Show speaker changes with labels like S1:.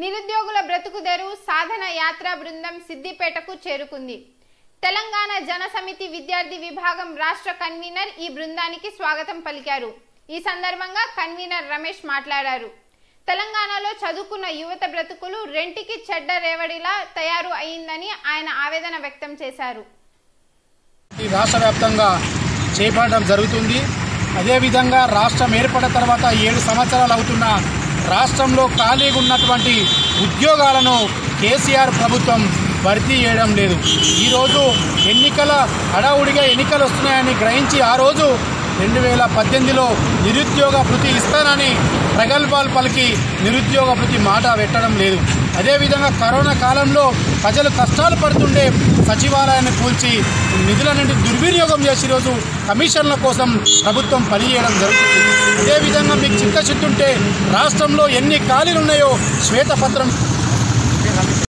S1: నిరుద్యోగుల బ్రతుకుదెరు సాధన యాత్రా బృందం సిద్దిపేటకు చేరుకుంది. తెలంగాణ జనసమితి విద్యార్థి విభాగం రాష్ట్ర కన్వీనర్ ఈ బృందానికి స్వాగతం పలికారు. ఈ సందర్భంగా కన్వీనర్ రమేష్ మాట్లాడారు. తెలంగాణలో చదువుకున్న యువత బ్రతుకులు రెంటికి చెడ్డ రేవడిలా తయారు అయిందని ఆయన ఆవేదన వ్యక్తం చేశారు.
S2: ఈ రాష్ట్ర వ్యాప్తంగా చేపట్టడం జరుగుతుంది. అదేవిధంగా రాష్ట్రం ఏర్పడిన తర్వాత ఏడు సంవత్సరాలు అవుతున్న రాష్ట్రంలో ఖాళీగా ఉన్నటువంటి ఉద్యోగాలను కేసీఆర్ ప్రభుత్వం భర్తీ చేయడం లేదు. ఈరోజు ఎన్నికల హడావుడిగా ఎన్నికలు వస్తున్నాయని గ్రహించి ఆ రోజు రెండు వేల పద్దెనిమిదిలో నిరుద్యోగ భృతి ఇస్తానని ప్రగల్భాలు పలికి నిరుద్యోగ భృతి మాట పెట్టడం లేదు. అదేవిధంగా కరోనా కాలంలో ప్రజలు కష్టాలు పడుతుండే సచివాలయాన్ని కూల్చి నిధుల నుండి దుర్వినియోగం చేసి రోజు కమిషన్ల కోసం ప్రభుత్వం పనిచేయడం జరుగుతుంది. అదేవిధంగా మీకు చిత్తశుద్ధి ఉంటే రాష్ట్రంలో ఎన్ని ఖాళీలు ఉన్నాయో శ్వేతపత్రం